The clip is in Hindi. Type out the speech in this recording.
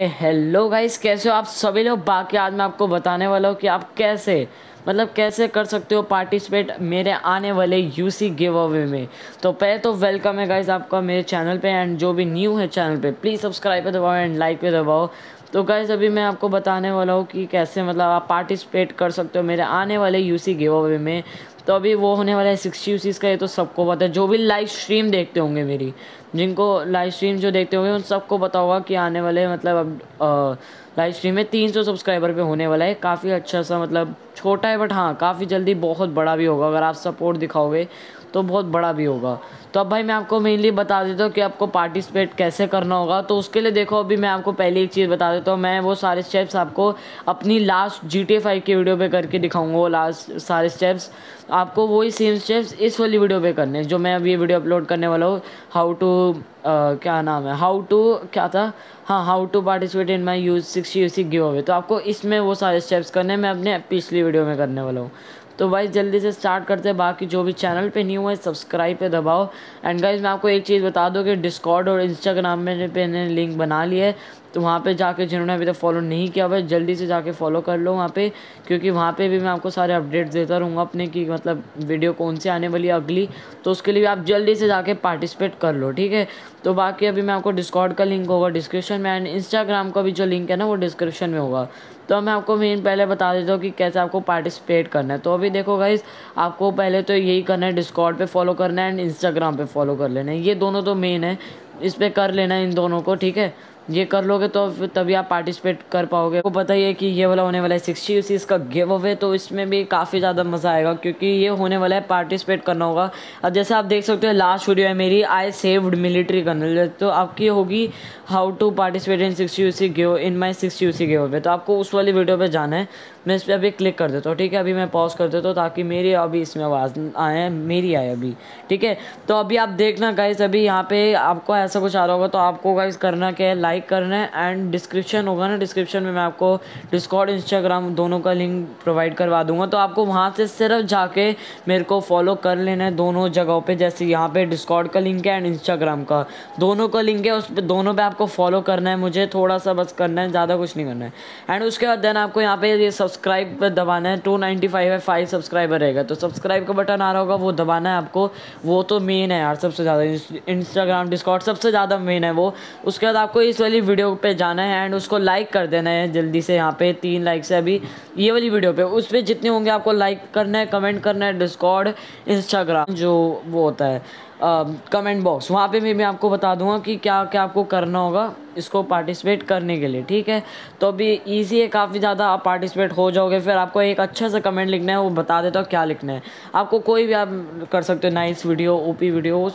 हेलो गाइस कैसे हो आप सभी लोग? बाकी आज मैं आपको बताने वाला हूँ कि आप कैसे मतलब कैसे कर सकते हो पार्टिसिपेट मेरे आने वाले यूसी गिव अवे में। तो पहले तो वेलकम है गाइस आपका मेरे चैनल पे एंड जो भी न्यू है चैनल पे। प्लीज़ सब्सक्राइब पे दबाओ एंड लाइक पे दबाओ। तो गाइस अभी मैं आपको बताने वाला हूँ कि कैसे मतलब आप पार्टिसिपेट कर सकते हो मेरे आने वाले यूसी गिव अवे में। तो अभी वो होने वाला है सिक्सटी यूसीज़ का, ये तो सबको पता है। जो भी लाइव स्ट्रीम देखते होंगे मेरी, जिनको लाइव स्ट्रीम जो देखते होंगे, उन सबको पता होगा कि आने वाले मतलब अब लाइव स्ट्रीम में तीन सौ सब्सक्राइबर पे होने वाला है। काफ़ी अच्छा सा मतलब छोटा है बट हाँ काफ़ी जल्दी बहुत बड़ा भी होगा। अगर आप सपोर्ट दिखाओगे तो बहुत बड़ा भी होगा। तो अब भाई मैं आपको मेनली बता देता हूँ कि आपको पार्टिसिपेट कैसे करना होगा। तो उसके लिए देखो, अभी मैं आपको पहले एक चीज़ बता देता हूँ। मैं वो सारे स्टेप्स आपको अपनी लास्ट जी टी फाइव की वीडियो पे करके दिखाऊँगा, वो लास्ट सारे स्टेप्स आपको वही सेम स्टेप्स इस वाली वीडियो पे करने हैं, जो मैं अभी ये वीडियो अपलोड करने वाला हूँ हाउ टू क्या नाम है हाउ टू क्या था? हाँ how to participate in my use six U C giveaway तो आपको इसमें वो सारे स्टेप्स करने हैं, मैं अपने पिछली वीडियो में करने वाला हूँ। तो भाई जल्दी से स्टार्ट करते हैं। बाकी जो भी चैनल पे न्यू है सब्सक्राइब पे दबाओ। एंड गाइज़ मैं आपको एक चीज़ बता दूँ कि डिस्कॉर्ड और इंस्टाग्राम में पे ने लिंक बना लिया है। तो वहाँ पे जाके जिन्होंने अभी तक फॉलो नहीं किया हुआ जल्दी से जाके फॉलो कर लो वहाँ पे। क्योंकि वहाँ पे भी मैं आपको सारे अपडेट्स देता रहूँगा अपने की मतलब वीडियो कौन सी आने वाली है अगली। तो उसके लिए आप जल्दी से जाके पार्टिसिपेट कर लो, ठीक है? तो बाकी अभी मैं आपको डिस्कॉर्ड का लिंक होगा डिस्क्रिप्शन में। एंड इंस्टाग्राम का भी जो लिंक है ना, वो डिस्क्रिप्शन में होगा। तो मैं आपको मेन पहले बता देता हूँ कि कैसे आपको पार्टिसिपेट करना है। तो अभी देखो गाइज़ आपको पहले तो यही करना है डिस्कॉर्ड पे फॉलो करना है एंड इंस्टाग्राम पे फॉलो कर लेना है। ये दोनों तो मेन है, इस पर कर लेना है इन दोनों को, ठीक है? ये कर लोगे तो तभी आप पार्टिसिपेट कर पाओगे। आपको पता ही है कि ये वाला होने वाला है सिक्सटी यू का गिव अवे तो इसमें भी काफ़ी ज़्यादा मज़ा आएगा, क्योंकि ये होने वाला है पार्टिसिपेट करना होगा। अब जैसे आप देख सकते हो लास्ट वीडियो है मेरी आई सेव्ड मिलिट्री कर्नल तो आपकी होगी how to participate in sixty U C give in my sixty U C giveaway तो आपको उस वाली वीडियो पर जाना है। मैं इस पर अभी क्लिक कर देता हूँ, ठीक है? अभी मैं पॉज कर देता हूँ ताकि मेरी अभी इसमें आवाज़ आए, मेरी आए अभी, ठीक है? तो अभी आप देखना गाइस अभी यहाँ पे आपको ऐसा कुछ आ रहा होगा तो आपको गाइस करना क्या है? लाइक करना है एंड डिस्क्रिप्शन होगा ना? डिस्क्रिप्शन में मैं आपको डिस्कॉर्ड इंस्टाग्राम दोनों का लिंक प्रोवाइड करवा दूँगा। तो आपको वहाँ से सिर्फ़ जाके मेरे को फॉलो कर लेना है दोनों जगहों पर जैसे यहाँ पर डिस्कॉर्ड का लिंक है एंड इंस्टाग्राम का। दोनों का लिंक है, उस पर दोनों पर आपको फॉलो करना है। मुझे थोड़ा सा बस करना है, ज़्यादा कुछ नहीं करना है। एंड उसके बाद देन आपको यहाँ पे ये सब्सक्राइब पर दबाना है टू नाइन्टी फाइव है, फाइव सब्सक्राइबर रहेगा। तो सब्सक्राइब का बटन आ रहा होगा, वो दबाना है आपको। वो तो मेन है यार, सबसे ज़्यादा। इंस्टाग्राम डिस्कॉर्ड सबसे ज़्यादा मेन है वो। उसके बाद आपको इस वाली वीडियो पे जाना है एंड उसको लाइक कर देना है जल्दी से यहाँ पे, तीन लाइक से अभी। ये वाली वीडियो पे, उस पर जितने होंगे आपको लाइक करना है कमेंट करना है डिस्कॉर्ड इंस्टाग्राम जो वो होता है। कमेंट बॉक्स वहाँ पे मैं भी आपको बता दूँगा कि क्या क्या आपको करना होगा इसको पार्टिसिपेट करने के लिए, ठीक है? तो अभी इजी है, काफ़ी ज़्यादा आप पार्टिसिपेट हो जाओगे, फिर आपको एक अच्छा सा कमेंट लिखना है, वो बता देता हूँ क्या लिखना है। आपको कोई भी आप कर सकते हो नाइस वीडियो ओपी वीडियो